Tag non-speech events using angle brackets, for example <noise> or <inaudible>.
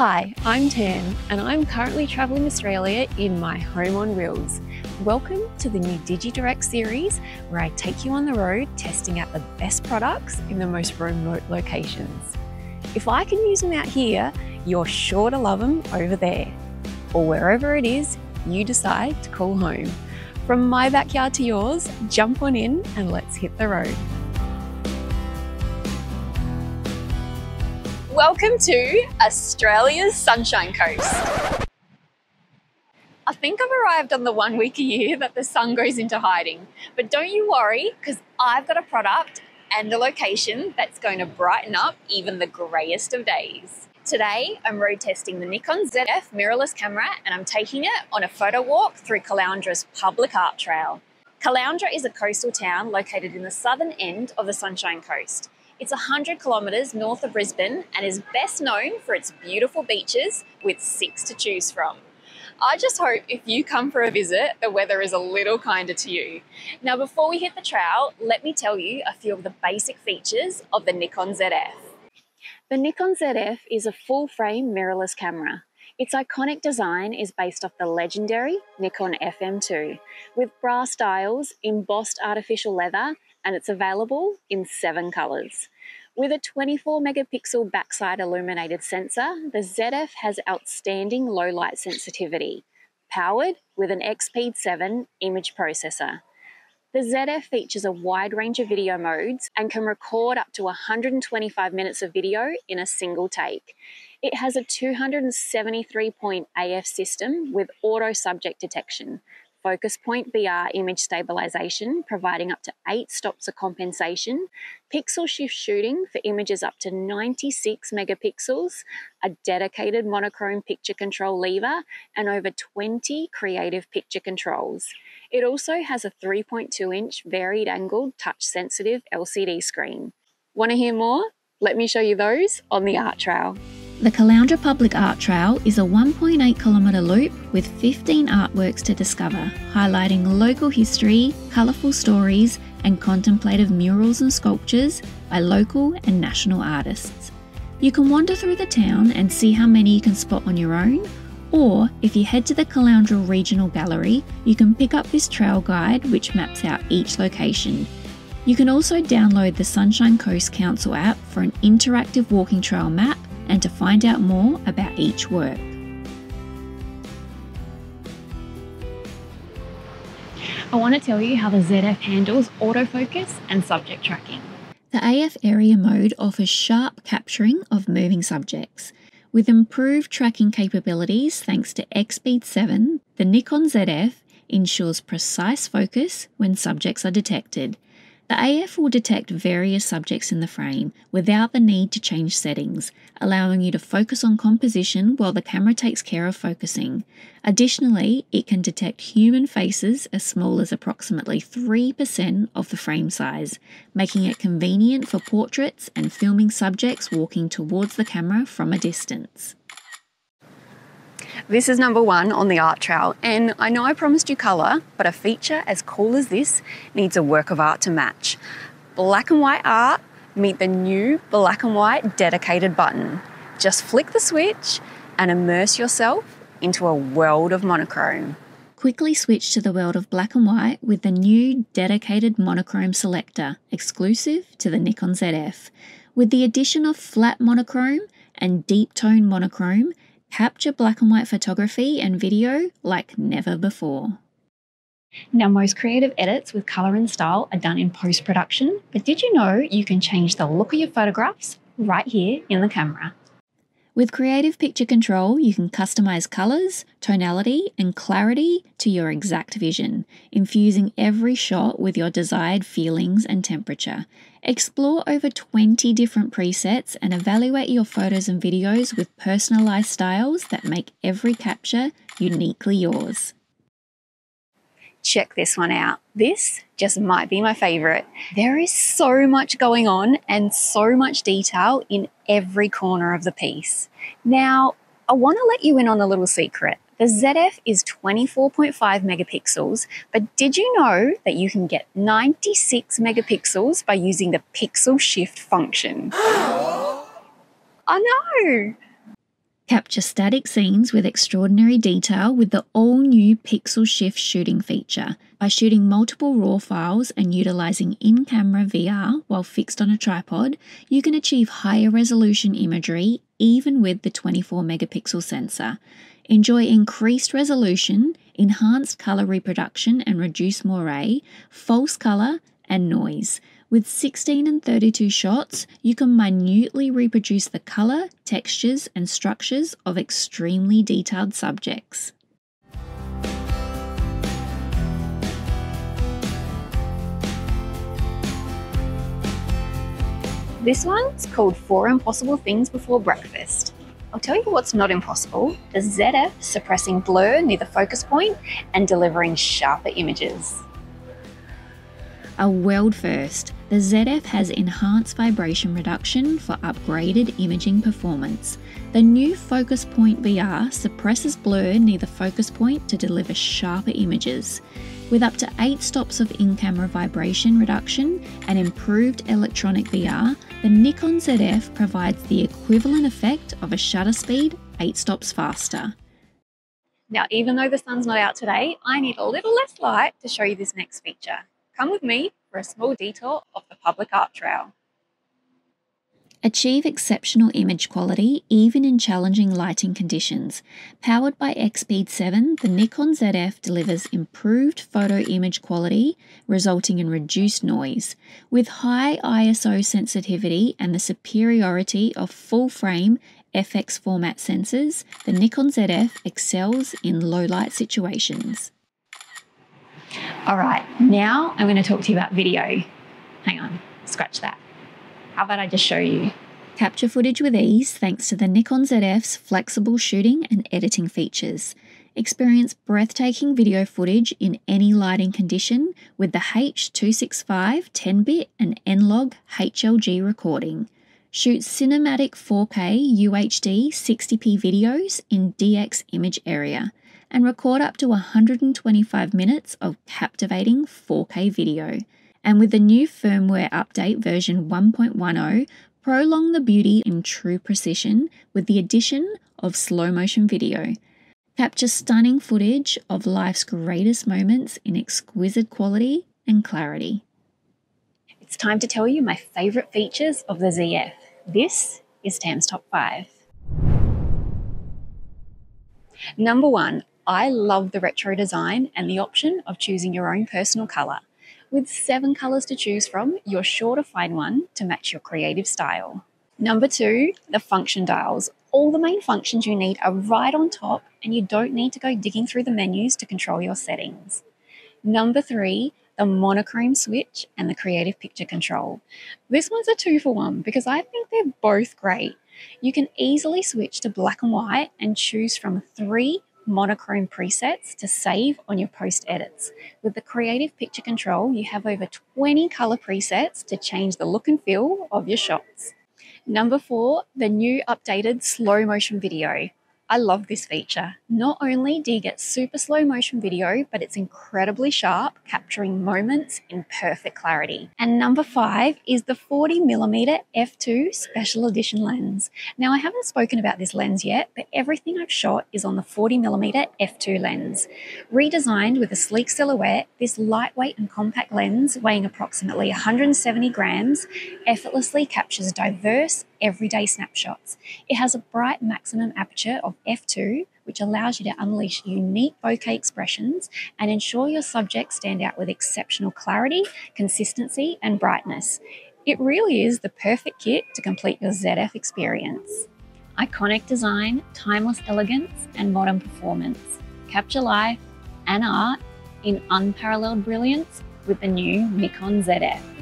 Hi, I'm Tam, and I'm currently travelling Australia in my home on wheels. Welcome to the new DigiDirect series, where I take you on the road testing out the best products in the most remote locations. If I can use them out here, you're sure to love them over there, or wherever it is you decide to call home. From my backyard to yours, jump on in and let's hit the road. Welcome to Australia's Sunshine Coast. I think I've arrived on the one week a year that the sun goes into hiding. But don't you worry, because I've got a product and a location that's going to brighten up even the greyest of days. Today, I'm road testing the Nikon ZF mirrorless camera and I'm taking it on a photo walk through Caloundra's public art trail. Caloundra is a coastal town located in the southern end of the Sunshine Coast. It's 100 kilometres north of Brisbane and is best known for its beautiful beaches with six to choose from. I just hope if you come for a visit, the weather is a little kinder to you. Now, before we hit the trail, let me tell you a few of the basic features of the Nikon ZF. The Nikon ZF is a full frame mirrorless camera. Its iconic design is based off the legendary Nikon FM2, with brass dials, embossed artificial leather, and it's available in seven colours. With a 24 megapixel backside illuminated sensor, the ZF has outstanding low light sensitivity, powered with an XPEED7 image processor. The ZF features a wide range of video modes and can record up to 125 minutes of video in a single take. It has a 273 point AF system with auto subject detection, focus point VR image stabilization, providing up to eight stops of compensation, pixel shift shooting for images up to 96 megapixels, a dedicated monochrome picture control lever, and over 20 creative picture controls. It also has a 3.2 inch varied angled touch sensitive LCD screen. Want to hear more? Let me show you those on the art trail. The Caloundra Public Art Trail is a 1.8 kilometre loop with 15 artworks to discover, highlighting local history, colourful stories, and contemplative murals and sculptures by local and national artists. You can wander through the town and see how many you can spot on your own, or if you head to the Caloundra Regional Gallery, you can pick up this trail guide which maps out each location. You can also download the Sunshine Coast Council app for an interactive walking trail map and to find out more about each work. I want to tell you how the ZF handles autofocus and subject tracking. The AF area mode offers sharp capturing of moving subjects. With improved tracking capabilities thanks to XPEED7, the Nikon ZF ensures precise focus when subjects are detected. The AF will detect various subjects in the frame without the need to change settings, allowing you to focus on composition while the camera takes care of focusing. Additionally, it can detect human faces as small as approximately 3% of the frame size, making it convenient for portraits and filming subjects walking towards the camera from a distance. This is number one on the art trail, and I know I promised you colour, but a feature as cool as this needs a work of art to match. Black and white art meet the new black and white dedicated button. Just flick the switch and immerse yourself into a world of monochrome. Quickly switch to the world of black and white with the new dedicated monochrome selector, exclusive to the Nikon ZF. With the addition of flat monochrome and deep tone monochrome, capture black and white photography and video like never before. Now, most creative edits with colour and style are done in post production, but did you know you can change the look of your photographs right here in the camera? With Creative Picture Control, you can customize colors, tonality, and clarity to your exact vision, infusing every shot with your desired feelings and temperature. Explore over 20 different presets and evaluate your photos and videos with personalized styles that make every capture uniquely yours. Check this one out. This just might be my favorite. There is so much going on and so much detail in every corner of the piece. Now, I want to let you in on a little secret. The ZF is 24.5 megapixels, but did you know that you can get 96 megapixels by using the pixel shift function? <gasps> I know! Capture static scenes with extraordinary detail with the all new Pixel Shift shooting feature. By shooting multiple RAW files and utilizing in camera VR while fixed on a tripod, you can achieve higher resolution imagery even with the 24 megapixel sensor. Enjoy increased resolution, enhanced color reproduction and reduced moire, false color, and noise. With 16 and 32 shots, you can minutely reproduce the colour, textures, and structures of extremely detailed subjects. This one's called Four Impossible Things Before Breakfast. I'll tell you what's not impossible the ZF suppressing blur near the focus point and delivering sharper images. A world first, the ZF has enhanced vibration reduction for upgraded imaging performance. The new Focus Point VR suppresses blur near the focus point to deliver sharper images. With up to 8 stops of in camera vibration reduction and improved electronic VR, the Nikon ZF provides the equivalent effect of a shutter speed 8 stops faster. Now, even though the sun's not out today, I need a little less light to show you this next feature. Come with me for a small detour of the public art trail. Achieve exceptional image quality even in challenging lighting conditions. Powered by XPEED 7, the Nikon ZF delivers improved photo image quality, resulting in reduced noise. With high ISO sensitivity and the superiority of full frame FX format sensors, the Nikon ZF excels in low light situations. All right, now I'm going to talk to you about video. Hang on, scratch that. How about I just show you? Capture footage with ease thanks to the Nikon ZF's flexible shooting and editing features. Experience breathtaking video footage in any lighting condition with the H265 10 bit and N-Log HLG recording. Shoot cinematic 4K UHD 60p videos in DX image area and record up to 125 minutes of captivating 4K video. And with the new firmware update version 1.10, prolong the beauty in true precision with the addition of slow motion video. Capture stunning footage of life's greatest moments in exquisite quality and clarity. It's time to tell you my favourite features of the ZF. This is Tam's Top 5. Number one, I love the retro design and the option of choosing your own personal colour. With seven colours to choose from, you're sure to find one to match your creative style. Number two, the function dials. All the main functions you need are right on top, and you don't need to go digging through the menus to control your settings. Number three, the monochrome switch and the creative picture control. This one's a two for one because I think they're both great. You can easily switch to black and white and choose from three monochrome presets to save on your post edits. With the Creative Picture Control, you have over 20 color presets to change the look and feel of your shots. Number four, the new updated slow motion video. I love this feature. Not only do you get super slow motion video, but it's incredibly sharp, capturing moments in perfect clarity. And number five is the 40mm f2 special edition lens. Now I haven't spoken about this lens yet, but everything I've shot is on the 40mm f2 lens. Redesigned with a sleek silhouette, this lightweight and compact lens, weighing approximately 170 grams, effortlessly captures diverse everyday snapshots. It has a bright maximum aperture of f2, which allows you to unleash unique bokeh expressions and ensure your subjects stand out with exceptional clarity, consistency, and brightness. It really is the perfect kit to complete your ZF experience. Iconic design, timeless elegance, and modern performance. Capture life and art in unparalleled brilliance with the new Nikon ZF.